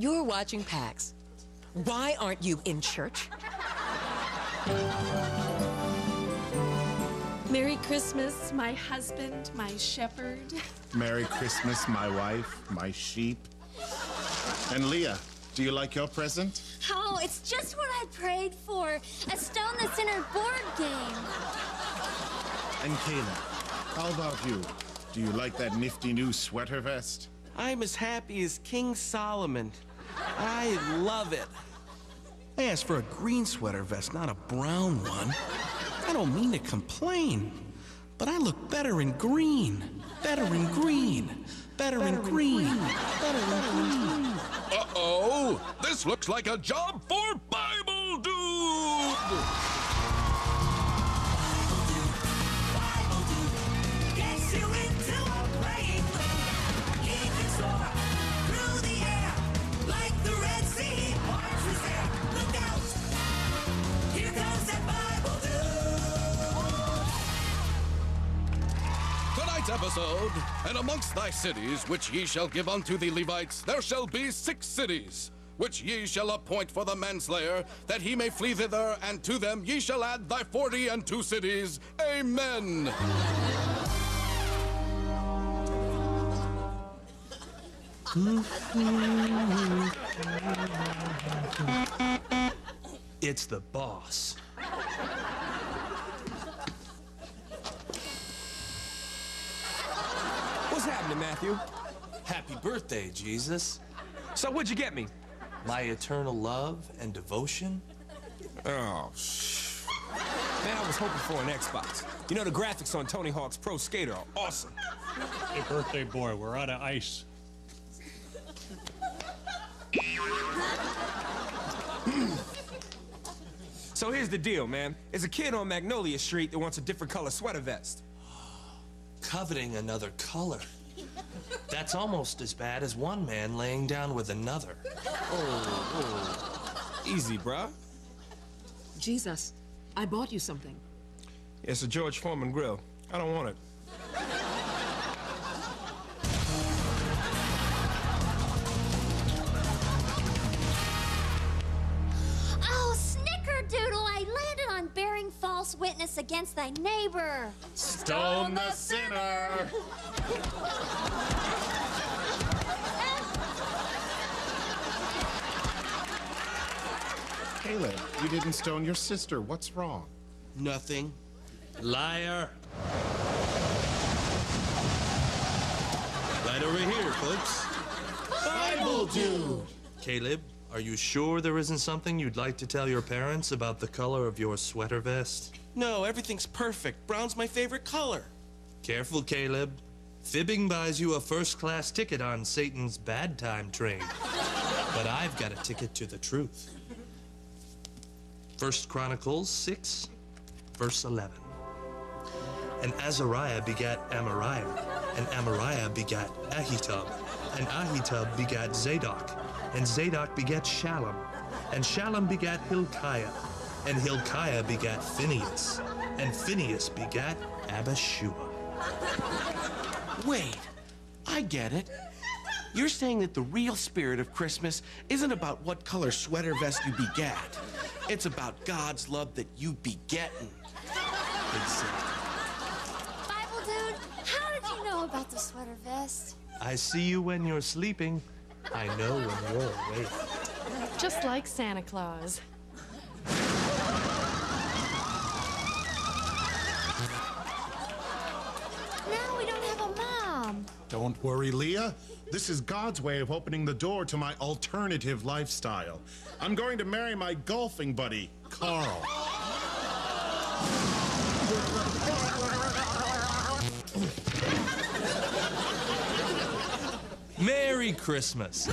You're watching PAX. Why aren't you in church? Merry Christmas, my husband, my shepherd. Merry Christmas, my wife, my sheep. And Leah, do you like your present? Oh, it's just what I prayed for. A Stone the Sinner board game. And Caleb, how about you? Do you like that nifty new sweater vest? I'm as happy as King Solomon. I love it. I asked for a green sweater vest, not a brown one. I don't mean to complain, but I look better in green. Better in green. Better in green. Better in green. Uh-oh! This looks like a job for Tonight's episode, and amongst thy cities which ye shall give unto the Levites, there shall be six cities, which ye shall appoint for the manslayer, that he may flee thither, and to them ye shall add thy forty and two cities. Amen. It's the boss. What's happening, Matthew? Happy birthday, Jesus. So what'd you get me? My eternal love and devotion. Oh, shh. Man, I was hoping for an Xbox. You know, the graphics on Tony Hawk's Pro Skater are awesome. Hey, birthday boy, we're out of ice. So here's the deal, man. There's a kid on Magnolia Street that wants a different color sweater vest. Coveting another color. That's almost as bad as one man laying down with another. Oh, oh. Easy, bruh. Jesus, I bought you something. It's a George Foreman grill. I don't want it. False witness against thy neighbor. Stone the sinner! Caleb, you didn't stone your sister. What's wrong? Nothing. Liar. Right over here, folks. Bible dude! Caleb, are you sure there isn't something you'd like to tell your parents about the color of your sweater vest? No, everything's perfect. Brown's my favorite color. Careful, Caleb. Fibbing buys you a first class ticket on Satan's bad time train. but I've got a ticket to the truth. First Chronicles 6, verse 11. And Azariah begat Amariah, and Amariah begat Ahitub, and Ahitub begat Zadok, and Zadok begat Shallum, and Shallum begat Hilkiah, and Hilkiah begat Phinehas, and Phinehas begat Abishua. Wait, I get it. You're saying that the real spirit of Christmas isn't about what color sweater vest you begat. It's about God's love that you begettin'. Exactly. Bible dude, how did you know about the sweater vest? I see you when you're sleeping. I know when you're awake. Just like Santa Claus. Now we don't have a mom. Don't worry, Leah. This is God's way of opening the door to my alternative lifestyle. I'm going to marry my golfing buddy, Carl. Merry Christmas.